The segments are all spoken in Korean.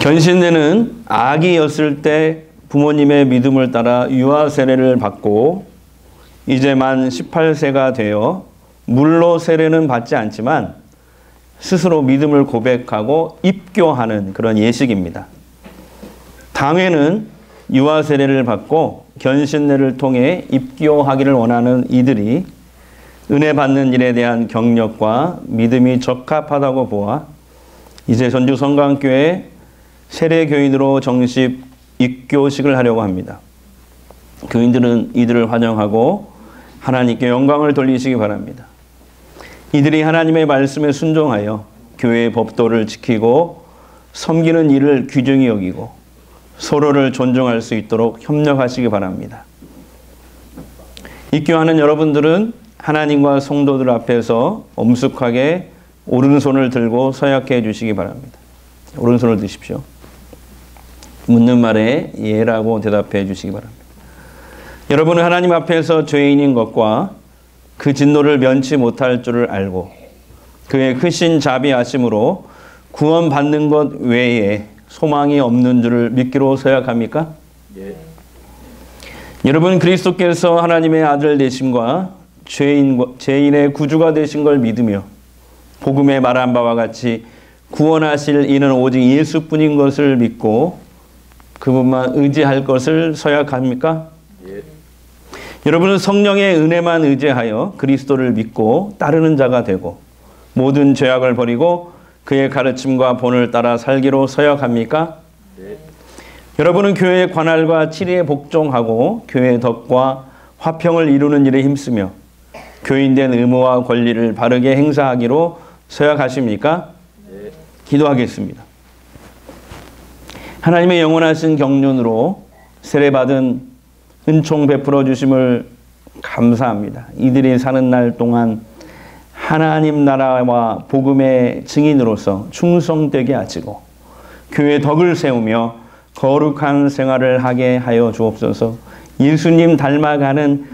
견신대는 아기였을 때 부모님의 믿음을 따라 유아 세례를 받고 이제 만 18세가 되어 물로 세례는 받지 않지만 스스로 믿음을 고백하고 입교하는 그런 예식입니다. 당회는 유아 세례를 받고 견신례를 통해 입교하기를 원하는 이들이 은혜 받는 일에 대한 경력과 믿음이 적합하다고 보아 이제 전주 성강교회 세례 교인으로 정식 입교식을 하려고 합니다. 교인들은 이들을 환영하고 하나님께 영광을 돌리시기 바랍니다. 이들이 하나님의 말씀에 순종하여 교회의 법도를 지키고 섬기는 일을 귀중히 여기고 서로를 존중할 수 있도록 협력하시기 바랍니다. 입교하는 여러분들은 하나님과 성도들 앞에서 엄숙하게 오른손을 들고 서약해 주시기 바랍니다. 오른손을 드십시오. 묻는 말에 예라고 대답해 주시기 바랍니다. 여러분은 하나님 앞에서 죄인인 것과 그 진노를 면치 못할 줄을 알고 그의 크신 자비하심으로 구원받는 것 외에 소망이 없는 줄을 믿기로 서약합니까? 예. 여러분 그리스도께서 하나님의 아들 되심과 죄인 죄인의 구주가 되신 걸 믿으며 복음에 말한 바와 같이 구원하실 이는 오직 예수뿐인 것을 믿고 그분만 의지할 것을 서약합니까? 예. 여러분은 성령의 은혜만 의지하여 그리스도를 믿고 따르는 자가 되고 모든 죄악을 버리고 그의 가르침과 본을 따라 살기로 서약합니까? 네. 여러분은 교회의 관할과 치리에 복종하고 교회의 덕과 화평을 이루는 일에 힘쓰며 교인된 의무와 권리를 바르게 행사하기로 서약하십니까? 네. 기도하겠습니다. 하나님의 영원하신 경륜으로 세례받은 은총 베풀어 주심을 감사합니다. 이들이 사는 날 동안 하나님 나라와 복음의 증인으로서 충성되게 하시고 교회 덕을 세우며 거룩한 생활을 하게 하여 주옵소서. 예수님 닮아가는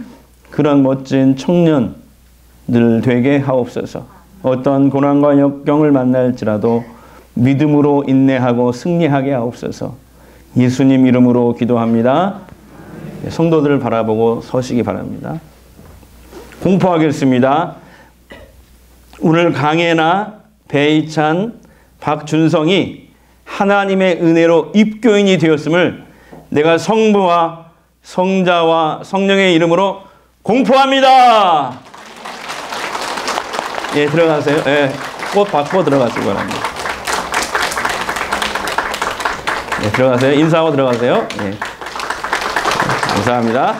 그런 멋진 청년들 되게 하옵소서. 어떤 고난과 역경을 만날지라도 믿음으로 인내하고 승리하게 하옵소서. 예수님 이름으로 기도합니다. 성도들을 바라보고 서시기 바랍니다. 공포하겠습니다. 오늘 강혜나 배이찬, 박준성이 하나님의 은혜로 입교인이 되었음을 내가 성부와 성자와 성령의 이름으로 공포합니다. 예, 들어가세요. 예, 꽃 받고 들어가시기 바랍니다. 예, 들어가세요. 인사하고 들어가세요. 예. 감사합니다.